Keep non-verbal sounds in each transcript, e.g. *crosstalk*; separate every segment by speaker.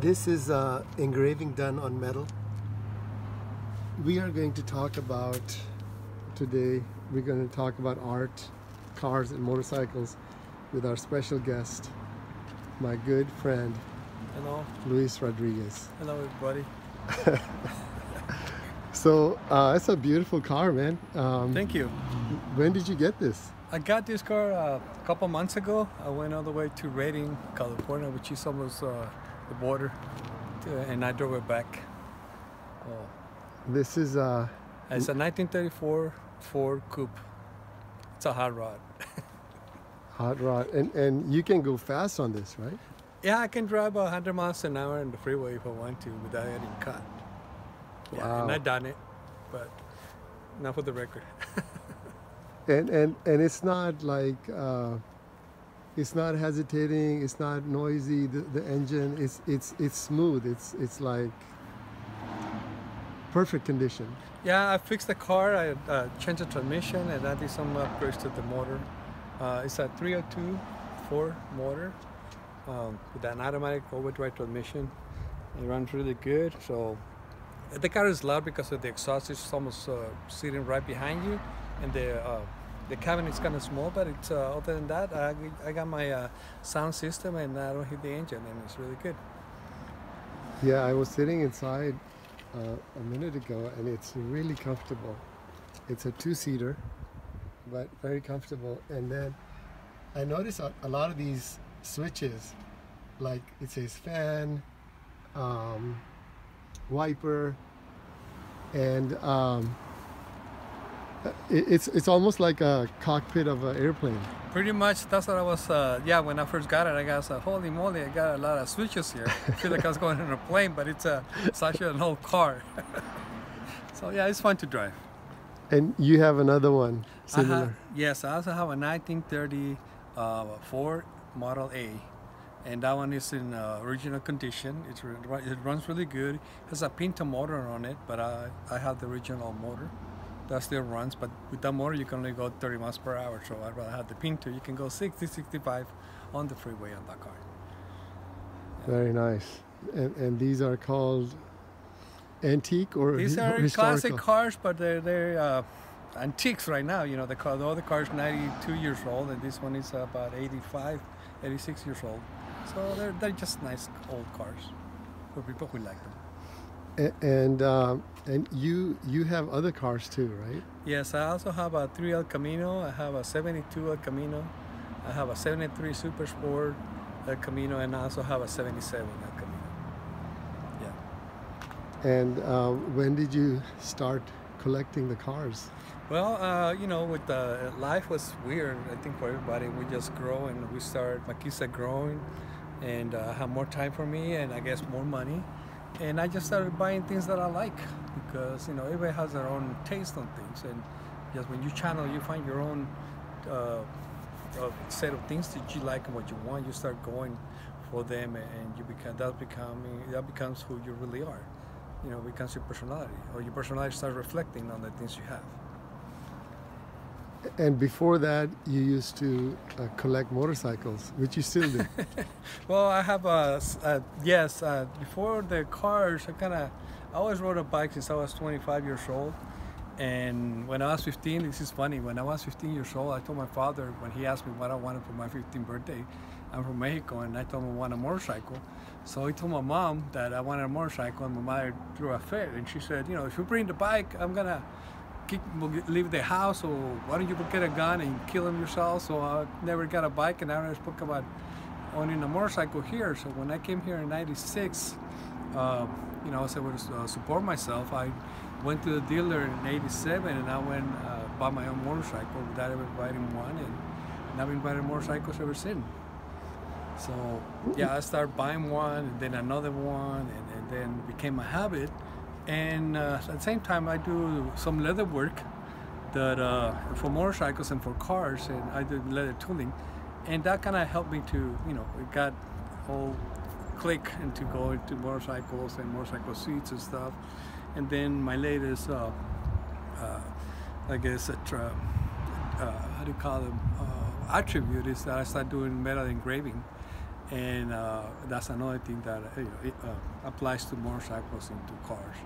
Speaker 1: This is uh, engraving done on metal. We are going to talk about today, we're going to talk about art, cars, and motorcycles with our special guest, my good friend,
Speaker 2: Hello.
Speaker 1: Luis Rodriguez.
Speaker 2: Hello, everybody. *laughs*
Speaker 1: So, uh, it's a beautiful car, man. Um,
Speaker 2: Thank you.
Speaker 1: when did you get this?
Speaker 2: I got this car uh, a couple months ago. I went all the way to Redding, California, which is almost uh, the border, to, and I drove it back. Oh.
Speaker 1: This is, uh,
Speaker 2: It's a 1934 Ford Coupe. It's a hot rod. *laughs*
Speaker 1: hot rod, and, and you can go fast on this, right?
Speaker 2: yeah, I can drive 100 miles an hour in the freeway if I want to without getting caught. Yeah, and
Speaker 1: Wow.
Speaker 2: I done it, but not for the record. *laughs*
Speaker 1: and and and it's not like uh, it's not hesitating it's not noisy the, the engine it's it's it's smooth it's it's like perfect condition
Speaker 2: Yeah, I fixed the car. I uh, changed the transmission and I did some upgrades to the motor. Uh, it's a 302 Ford motor um, with an automatic overdrive transmission. It runs really good. So the car is loud because of the exhaust is almost uh, sitting right behind you, and the uh, the cabin is kind of small. But it's uh, other than that, I, I got my uh, sound system and I don't hit the engine, and it's really good.
Speaker 1: yeah i was sitting inside uh, a minute ago and it's really comfortable it's a two-seater but very comfortable and then i noticed a, a lot of these switches like it says fan um, wiper and um, it's it's almost like a cockpit of an airplane
Speaker 2: Pretty much, that's what I was. Uh, yeah, when I first got it, I got uh, holy moly, I got a lot of switches here. *laughs* I feel like I was going in a plane, but it's a it's actually an old car. *laughs* so yeah, it's fun to drive.
Speaker 1: and you have another one
Speaker 2: I have- yes, I also have a 1930 uh, Ford Model A, and that one is in uh, original condition. It's it runs really good. has a Pinto motor on it, but I I have the original motor. That still runs, but with that motor you can only go 30 miles per hour. So I'd rather have the Pinto. You can go 60, 65 on the freeway on that car.
Speaker 1: very nice and, and these are called antique or
Speaker 2: These are
Speaker 1: historical?
Speaker 2: classic cars, but they're they're uh, antiques right now. You know, the car, the other car is 92 years old, and this one is about 85, 86 years old. So they're they're just nice old cars for people who like them.
Speaker 1: And um, and you you have other cars too, right?
Speaker 2: Yes, I also have a 3 El Camino. I have a 72 El Camino. I have a 73 Super Sport El Camino, and I also have a 77 El Camino. Yeah.
Speaker 1: And uh, when did you start collecting the cars?
Speaker 2: Well, uh, you know, with the life was weird. I think for everybody, we just grow and we start. My kids are growing, and uh, have more time for me, and I guess more money. And I just started buying things that I like because you know everybody has their own taste on things, and just when you channel, you find your own uh, uh, set of things that you like and what you want. You start going for them, and you become that becoming that becomes who you really are. You know, becomes your personality, or your personality starts reflecting on the things you have.
Speaker 1: And before that, you used to uh, collect motorcycles, which you still do. *laughs*
Speaker 2: Well, I have a, uh, yes. Uh, before the cars, I kind of, I always rode a bike since I was 25 years old. And when I was 15, this is funny. When I was 15 years old, I told my father when he asked me what I wanted for my 15th birthday. I'm from Mexico, and I told him I want a motorcycle. So he told my mom that I wanted a motorcycle, and my mother threw a fit, and she said, you know, if you bring the bike, I'm gonna kick, leave the house, or why don't you get a gun and kill him yourself? So I never got a bike, and I never spoke about owning a motorcycle here. So when I came here in '96, um, you know, I was able to uh, support myself. I went to the dealer in '87, and I went uh, bought my own motorcycle without ever riding one, and, and I've been riding motorcycles ever since. So yeah, I started buying one, and then another one, and, and then became a habit. And uh, at the same time, I do some leather work that uh, for motorcycles and for cars, and I do leather tooling, and that kind of helped me to, you know, it got all click into go into motorcycles and motorcycle seats and stuff. And then my latest, uh, uh, I guess, a uh, how do you call them, uh, attribute is that I started doing metal engraving. and uh, that's another thing that uh, applies to motorcycles and to cars.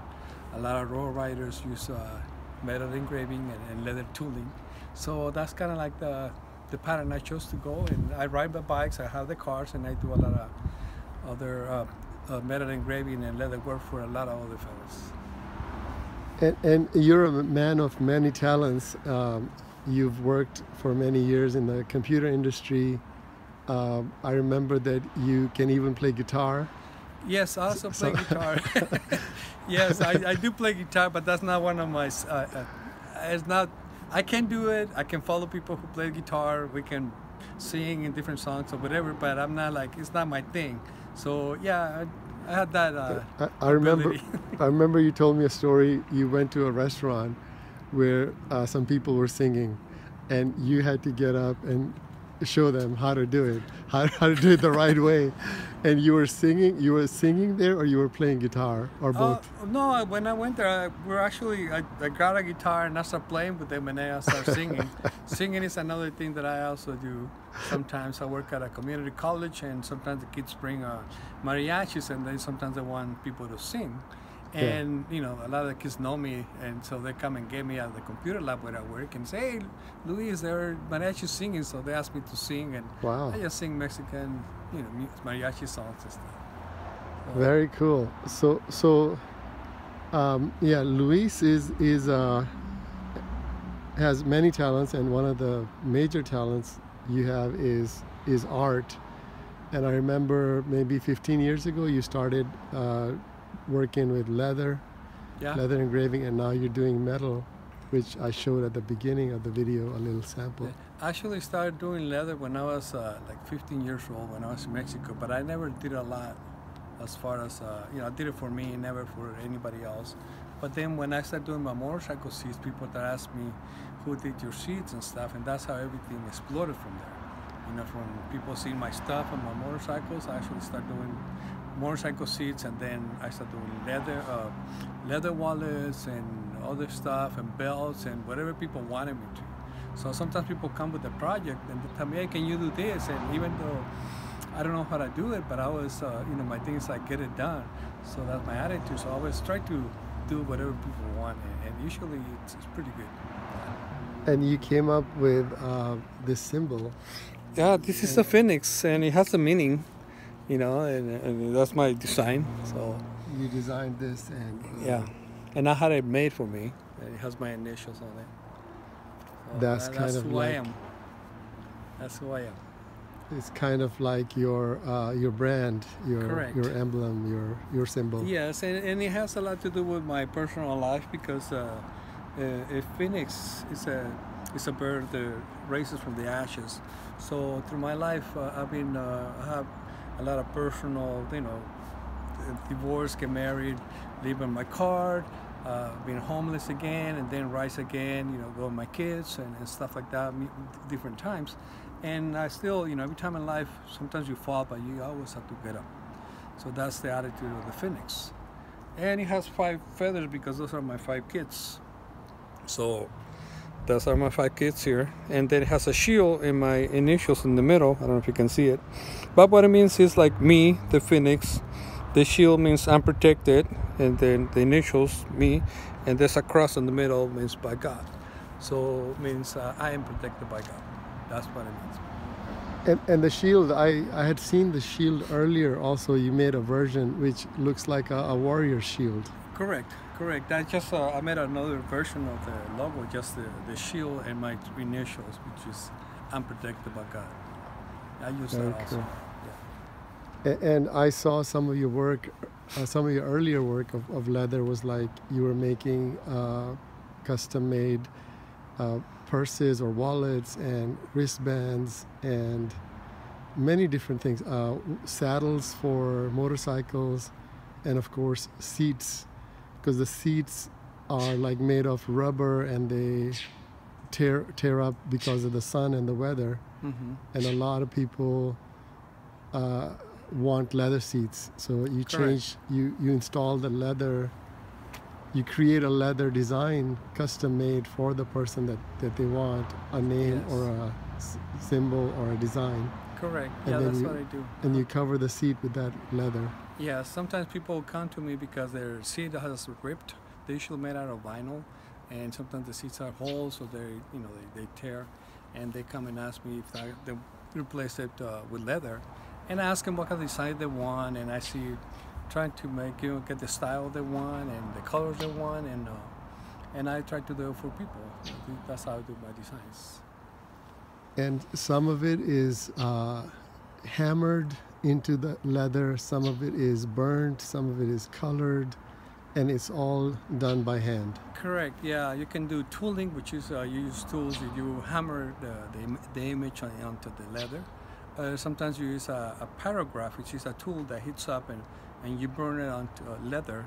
Speaker 2: A lot of road riders use uh, metal engraving and, and leather tooling, so that's kind of like the the pattern I chose to go. And I ride my bikes, I have the cars, and I do a lot of other uh, uh, metal engraving and leather work for a lot of other fellas.
Speaker 1: And, and you're a man of many talents. Um, you've worked for many years in the computer industry. Um, I remember that you can even play guitar.
Speaker 2: Yes, I also play guitar. *laughs* *laughs* yes, I, I, do play guitar, but that's not one of my. Uh, uh, it's not. I can do it. I can follow people who play guitar. We can sing in different songs or whatever. But I'm not like it's not my thing. So yeah, I, I had that. Uh,
Speaker 1: I, I remember. *laughs* I remember you told me a story. You went to a restaurant where uh, some people were singing, and you had to get up and show them how to do it, how, how to do it the right way. And you were singing, you were singing there, or you were playing guitar, or uh, both?
Speaker 2: Uh, no, when I went there, I, we are actually I, I, got a guitar and I started playing with them, and then I started singing. *laughs* singing is another thing that I also do. Sometimes I work at a community college, and sometimes the kids bring uh, mariachis, and then sometimes they want people to sing. And yeah. you know, a lot of the kids know me, and so they come and get me at the computer lab where I work and say, "Hey, Luis, they're mariachi singing," so they ask me to sing, and wow. I just sing Mexican, you know, mariachi songs and stuff.
Speaker 1: So, Very cool. So, so, um, yeah, Luis is is uh, has many talents, and one of the major talents you have is is art. And I remember maybe 15 years ago, you started. Uh, working with leather, yeah. leather engraving, and now you're doing metal, which I showed at the beginning of the video, a little sample.
Speaker 2: I actually started doing leather when I was uh, like 15 years old when I was in Mexico, but I never did a lot as far as, uh, you know, I did it for me, never for anybody else. But then when I started doing my motorcycle seats, people that asked me who did your seats and stuff, and that's how everything exploded from there. You know, from people seeing my stuff on my motorcycles, I actually started doing motorcycle seats, and then I started doing leather, uh, leather wallets and other stuff and belts and whatever people wanted me to. So sometimes people come with a project and they tell me, "Hey, can you do this?" And even though I don't know how to do it, but I always, uh, you know, my thing is like get it done. So that's my attitude. So I always try to do whatever people want, and, usually it's, it's, pretty good.
Speaker 1: And you came up with uh, this symbol.
Speaker 2: Yeah, this is a phoenix, and it has a meaning you know, and, and, that's my design. So
Speaker 1: you designed this, and
Speaker 2: uh, yeah, and I had it made for me. It has my initials on it.
Speaker 1: So that's that, kind
Speaker 2: that's
Speaker 1: of
Speaker 2: who
Speaker 1: like,
Speaker 2: I am. That's who I am.
Speaker 1: It's kind of like your uh, your brand, your
Speaker 2: Correct.
Speaker 1: your emblem, your your symbol.
Speaker 2: Yes, and, and it has a lot to do with my personal life because uh, uh, a phoenix is a is a bird that raises from the ashes. So through my life, uh, I've been uh, I have a lot of personal, you know, divorce, get married, leaving my car, uh, being homeless again, and then rise again, you know, go with my kids and, and stuff like that, different times. And I still, you know, every time in life, sometimes you fall, but you always have to get up. So that's the attitude of the phoenix. And it has five feathers because those are my five kids. So those are my five kids here. And then it has a shield in my initials in the middle. I don't know if you can see it. But what it means is like me, the phoenix. The shield means I'm protected. And then the initials, me. And there's a cross in the middle means by God. So means uh, I am protected by God. That's what it means.
Speaker 1: And, and the shield, I, I had seen the shield earlier also. You made a version which looks like a, a warrior shield.
Speaker 2: Correct. Correct. I just uh, I made another version of the logo, just the, the shield and my initials, which is "I'm by God." I use that also.
Speaker 1: Yeah. And I saw some of your work, uh, some of your earlier work of, of leather was like you were making uh, custom-made uh, purses or wallets and wristbands and many different things, uh, saddles for motorcycles, and of course seats because the seats are like made of rubber and they tear tear up because of the sun and the weather. Mm-hmm. And a lot of people uh, want leather seats, so you Correct. change you you install the leather. You create a leather design custom made for the person that, that they want a name yes. or a s- symbol or a design.
Speaker 2: Correct.
Speaker 1: And
Speaker 2: Yeah, that's
Speaker 1: you-
Speaker 2: what I do.
Speaker 1: and you cover the seat with that leather.
Speaker 2: Yeah, sometimes people come to me because their seat has ripped. They're usually made out of vinyl, and sometimes the seats are whole, so they, you know, they, they tear, and they come and ask me if I, they replace it uh, with leather, and I ask them what kind of design they want, and I see trying to make you know get the style they want and the colors they want, and uh, and I try to do it for people. That's how I do my designs.
Speaker 1: And some of it is uh, hammered into the leather, some of it is burnt, some of it is colored, and it's all done by hand.
Speaker 2: Correct. Yeah, you can do tooling, which is uh, you use tools. You, you hammer the, the, the image on, onto the leather. Uh, sometimes you use a, a pyrograph, which is a tool that heats up and, and you burn it onto uh, leather.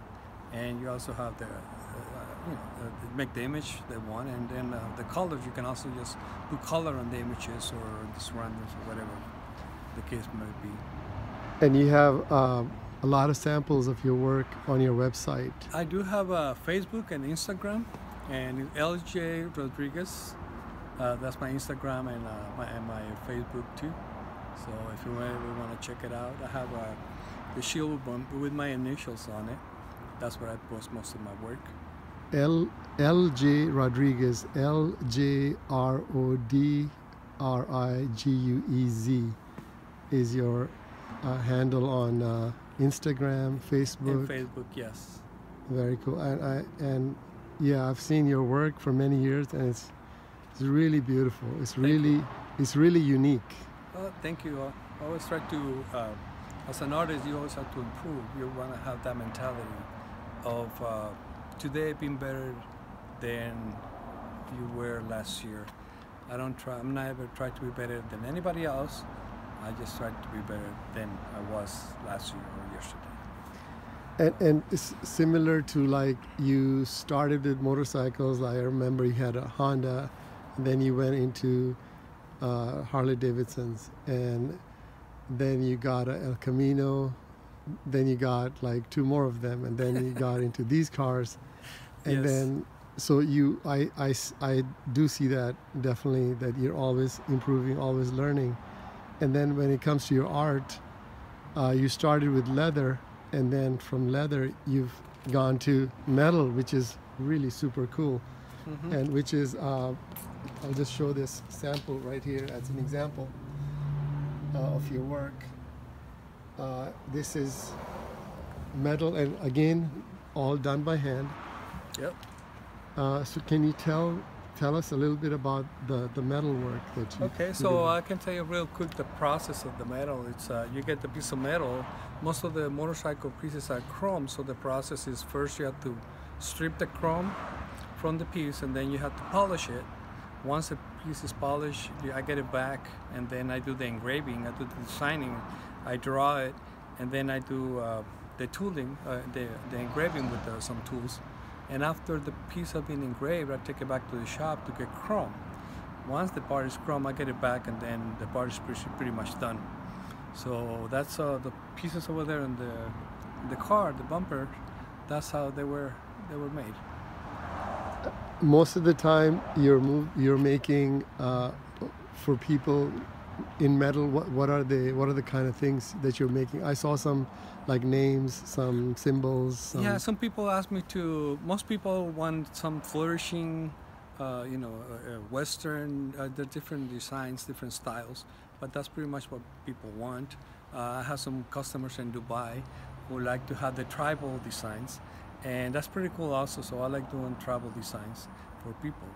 Speaker 2: And you also have the, you know, uh, make the image they want. And then uh, the colors, you can also just put color on the images or the surroundings or whatever the case might be.
Speaker 1: And you have uh, a lot of samples of your work on your website.
Speaker 2: I do have a Facebook and Instagram, and LJ Rodriguez. Uh, that's my Instagram and, uh, my, and my Facebook too. So if you ever want to check it out, I have uh, the shield with my initials on it. That's where I post most of my work.
Speaker 1: L L J Rodriguez L J R O D R I G U E Z is your uh, handle on uh, Instagram, Facebook.
Speaker 2: Facebook, yes.
Speaker 1: Very cool. And I and yeah, I've seen your work for many years, and it's it's really beautiful. It's
Speaker 2: Thank you.
Speaker 1: really it's really unique.
Speaker 2: Well, thank you. Uh, I always try to, uh, as an artist, you always have to improve. You want to have that mentality of uh, today being better than you were last year. I don't try. I'm never try to be better than anybody else. I just try to be better than I was last year or yesterday.
Speaker 1: And and it's similar to like you started with motorcycles. I remember you had a Honda, and then you went into uh, Harley Davidsons, and then you got a El Camino. Then you got like two more of them, and then you got into *laughs* these cars, and
Speaker 2: Yes.
Speaker 1: then so you I, I I do see that definitely that you're always improving, always learning, and then when it comes to your art, uh, you started with leather, and then from leather you've gone to metal, which is really super cool,
Speaker 2: Mhm.
Speaker 1: and which is uh, I'll just show this sample right here as an example uh, of your work. Uh, this is metal, and again, all done by hand.
Speaker 2: Yep.
Speaker 1: Uh, so can you tell tell us a little bit about the, the metal work that you
Speaker 2: Okay, so
Speaker 1: did?
Speaker 2: I can tell you real quick the process of the metal. It's uh, you get the piece of metal. Most of the motorcycle pieces are chrome, so the process is first you have to strip the chrome from the piece, and then you have to polish it. Once the piece is polished, I get it back, and then I do the engraving. I do the designing. I draw it, and then I do uh, the tooling, uh, the the engraving with uh, some tools. And after the piece has been engraved, I take it back to the shop to get chrome. Once the part is chrome, I get it back, and then the part is pretty, pretty much done. So that's uh, the pieces over there in the the car, the bumper. That's how they were they were made.
Speaker 1: most of the time you're you're making uh, for people in metal what, what are the what are the kind of things that you're making i saw some like names some symbols some,
Speaker 2: yeah, some people ask me to. Most people want some flourishing, uh, you know, uh, Western. Uh, the different designs, different styles, but that's pretty much what people want. Uh, I have some customers in Dubai who like to have the tribal designs, and that's pretty cool also. So I like doing tribal designs for people.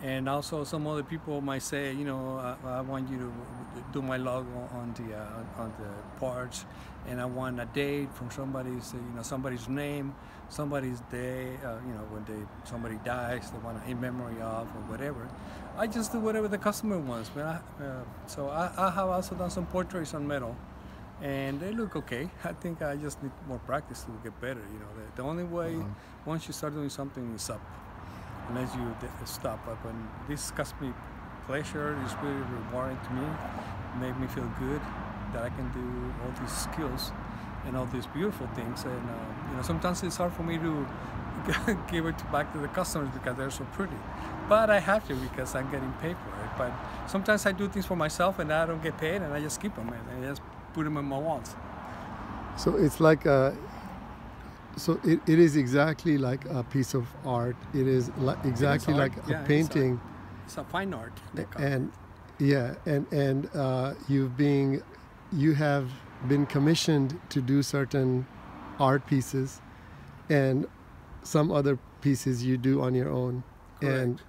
Speaker 2: And also, some other people might say, you know, I, I want you to do my logo on the uh, on the parts, and I want a date from somebody's, you know, somebody's name, somebody's day, uh, you know, when they somebody dies, they want to in memory of or whatever. I just do whatever the customer wants, man. I, uh, so I, I have also done some portraits on metal, and they look okay. I think I just need more practice to get better. You know, the, the only way once you start doing something is up unless you stop up. And this cost me pleasure. It's really rewarding to me. Made me feel good that I can do all these skills and all these beautiful things. And uh, you know, sometimes it's hard for me to *laughs* give it back to the customers because they're so pretty. But I have to because I'm getting paid for it. But sometimes I do things for myself and I don't get paid and I just keep them and I just put them in my walls.
Speaker 1: So it's like a, so it, it is exactly like a piece of art. It is like exactly
Speaker 2: art.
Speaker 1: like
Speaker 2: Yeah,
Speaker 1: a
Speaker 2: it's
Speaker 1: painting.
Speaker 2: It's a fine art. call it.
Speaker 1: and yeah and and uh, you've been you have been commissioned to do certain art pieces and some other pieces you do on your own and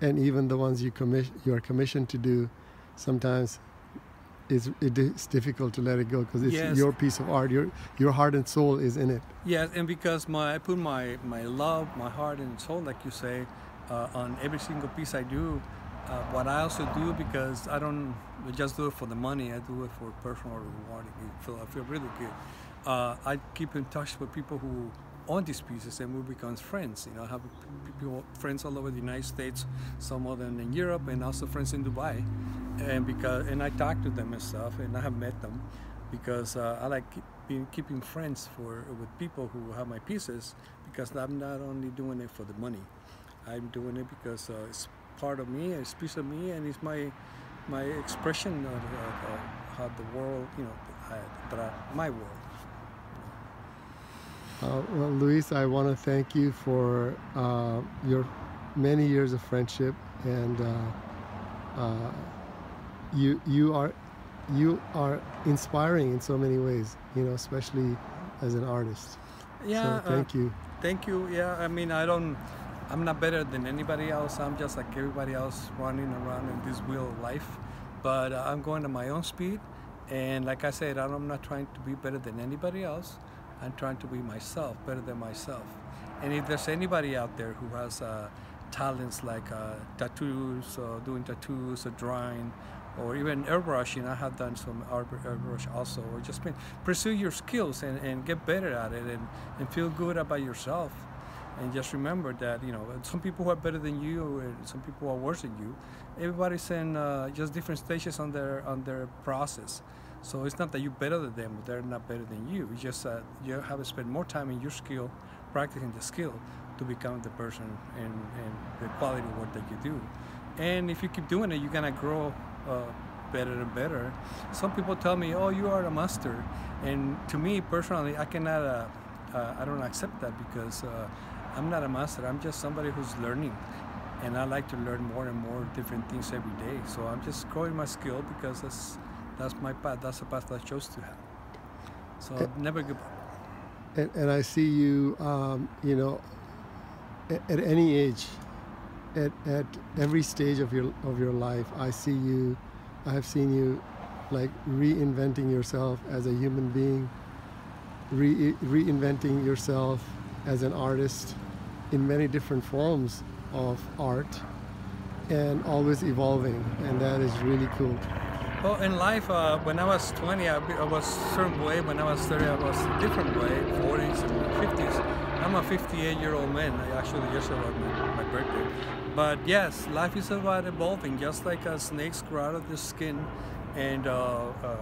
Speaker 1: and even the ones you commission you are commissioned to do sometimes it's, it is difficult to let it go because it's
Speaker 2: Yes.
Speaker 1: your piece of art your your heart and soul is in it
Speaker 2: Yes, and because my I put my my love, my heart and soul, like you say, uh, on every single piece I do. Uh, what I also do because I don't just do it for the money. I do it for personal rewarding. I feel I feel really good. Uh, I keep in touch with people who own these pieces, and we become friends. You know, I have people friends all over the United States, some of them in Europe, and also friends in Dubai. And because and I talk to them and stuff, and I have met them because uh, I like being, keeping friends for with people who have my pieces because I'm not only doing it for the money. I'm doing it because uh, it's part of me, it's piece of me, and it's my my expression of, of, of how the world, you know, I, that I, my world.
Speaker 1: Uh, well, Luis, I want to thank you for uh, your many years of friendship, and uh, uh, you you are you are inspiring in so many ways. You know, especially as an artist.
Speaker 2: Yeah,
Speaker 1: So thank you.
Speaker 2: Thank you. Yeah, I mean, I don't, I'm not better than anybody else. I'm just like everybody else running around in this wheel of life. But uh, I'm going at my own speed. And like I said, I'm not trying to be better than anybody else. I'm trying to be myself, better than myself. And if there's anybody out there who has uh, talents like uh, tattoos, or doing tattoos, or drawing, or even airbrushing, I have done some airbrush also, or just been, pursue your skills and, and get better at it and, and feel good about yourself. And just remember that, you know, some people who are better than you and some people who are worse than you. Everybody's in uh, just different stages on their on their process. So it's not that you're better than them, they're not better than you. It's just that you have to spend more time in your skill, practicing the skill to become the person and, and the quality work that you do. And if you keep doing it, you're gonna grow uh, better and better. Some people tell me, "Oh, you are a master," and to me personally, I cannot. Uh, uh, I don't accept that because uh, I'm not a master. I'm just somebody who's learning, and I like to learn more and more different things every day. So I'm just growing my skill because that's that's my path. That's the path I chose to have. So never give up.
Speaker 1: And, and I see you, um, you know, at, at any age, at, at every stage of your of your life, I see you. I have seen you, like reinventing yourself as a human being, re- reinventing yourself as an artist in many different forms of art, and always evolving, and that is really cool.
Speaker 2: Well, in life, uh, when I was 20, I, I was certain way. When I was 30, I was a different way. 40s and 50s. I'm a 58 year old man. I actually yesterday was my, my birthday. But yes, life is about evolving. Just like uh, snakes grow out of the skin, and uh, uh,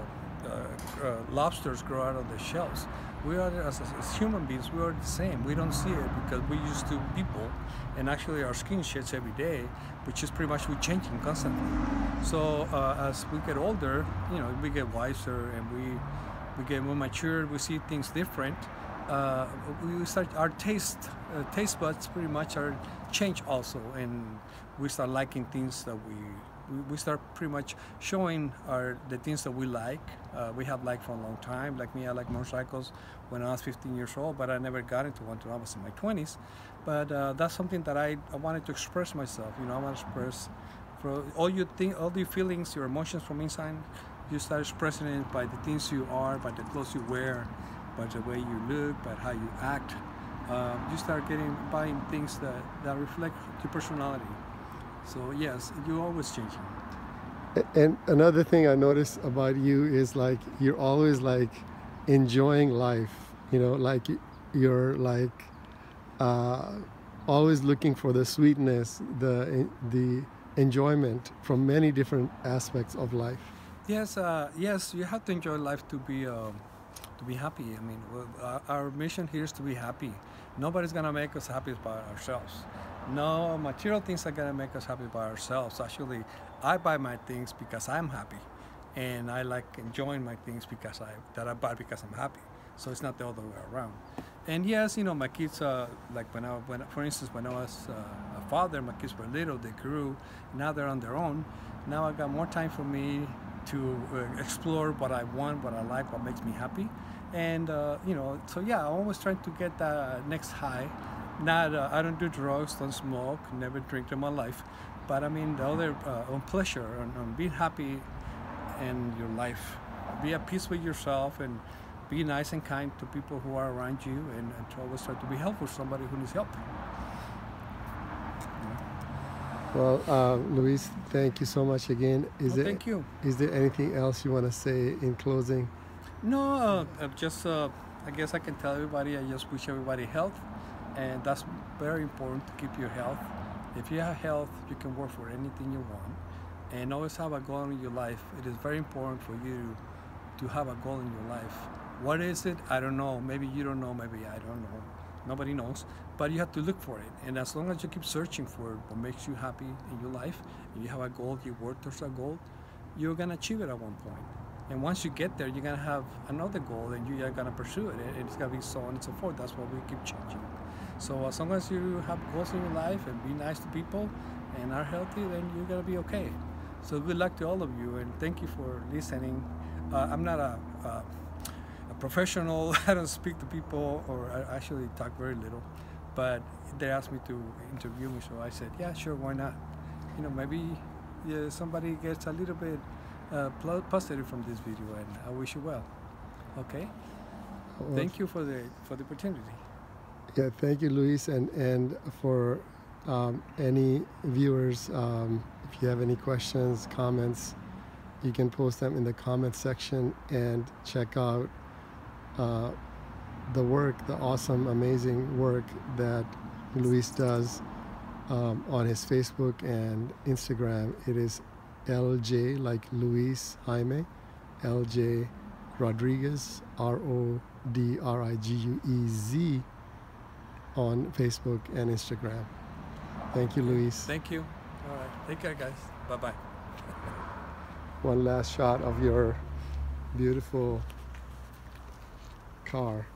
Speaker 2: lobsters grow out of the shells. We are, as, as human beings, we are the same. We don't see it because we're used to people, and actually our skin sheds every day, which is pretty much we're changing constantly. So uh, as we get older, you know, we get wiser and we we get more mature. We see things different. Uh, we start our taste uh, taste buds pretty much are change also, and we start liking things that we we, start pretty much showing our the things that we like. Uh, we have liked for a long time. Like me, I like motorcycles when I was 15 years old, but I never got into one until I was in my 20s. But uh, that's something that I, I wanted to express myself. You know, I want to express all your thing, all your feelings, your emotions from inside. You start expressing it by the things you are, by the clothes you wear, by the way you look, by how you act. Um, you start getting buying things that, that reflect your personality. So yes, you're always changing.
Speaker 1: And another thing I notice about you is like you're always like enjoying life. You know, like you're like uh, always looking for the sweetness, the the enjoyment from many different aspects of life.
Speaker 2: Yes, uh, yes, you have to enjoy life to be um, to be happy. I mean, our, our mission here is to be happy. Nobody's gonna make us happy by ourselves. No material things are gonna make us happy by ourselves. Actually, I buy my things because I'm happy, and I like enjoying my things because I that I buy because I'm happy. So it's not the other way around. And yes, you know, my kids, uh, like when I, when, for instance, when I was uh, a father, my kids were little, they grew, now they're on their own. Now I got more time for me to uh, explore what I want, what I like, what makes me happy. And, uh, you know, so yeah, I'm always trying to get that next high. Not, uh, I don't do drugs, don't smoke, never drink in my life. But I mean, the other, uh, on pleasure, on, on being happy in your life. Be at peace with yourself and be nice and kind to people who are around you and, and to always try to be helpful to somebody who needs help.
Speaker 1: Well, uh, Luis, thank you so much again. Is
Speaker 2: Well,
Speaker 1: there
Speaker 2: thank you.
Speaker 1: is there anything else you want to say in closing?
Speaker 2: No, uh, uh, just uh, I guess I can tell everybody. I just wish everybody health, and that's very important to keep your health. If you have health, you can work for anything you want, and always have a goal in your life. It is very important for you to have a goal in your life. What is it? I don't know. Maybe you don't know. Maybe I don't know. Nobody knows. But you have to look for it. And as long as you keep searching for what makes you happy in your life, and you have a goal, you work towards a goal, you're gonna achieve it at one point. And once you get there, you're gonna have another goal, and you are gonna pursue it. And it's gonna be so on and so forth. That's why we keep changing. So as long as you have goals in your life and be nice to people and are healthy, then you're gonna be okay. So good luck to all of you, and thank you for listening. Uh, I'm not a, a, a professional. *laughs* I don't speak to people, or I actually talk very little. But they asked me to interview me, so I said, yeah, sure, why not? You know, maybe yeah, somebody gets a little bit uh, positive from this video, and I wish you well. Okay. Thank you for the for the opportunity.
Speaker 1: Yeah, thank you, Luis, and and for um, any viewers, um, if you have any questions, comments, you can post them in the comment section and check out uh, the work, the awesome, amazing work that Luis does um, on his Facebook and Instagram. It is LJ like Luis Jaime, LJ Rodriguez, R O D R I G U E Z on Facebook and Instagram. Thank you, Luis.
Speaker 2: Thank you. All right. Take care, guys. Bye bye. *laughs*
Speaker 1: One last shot of your beautiful car.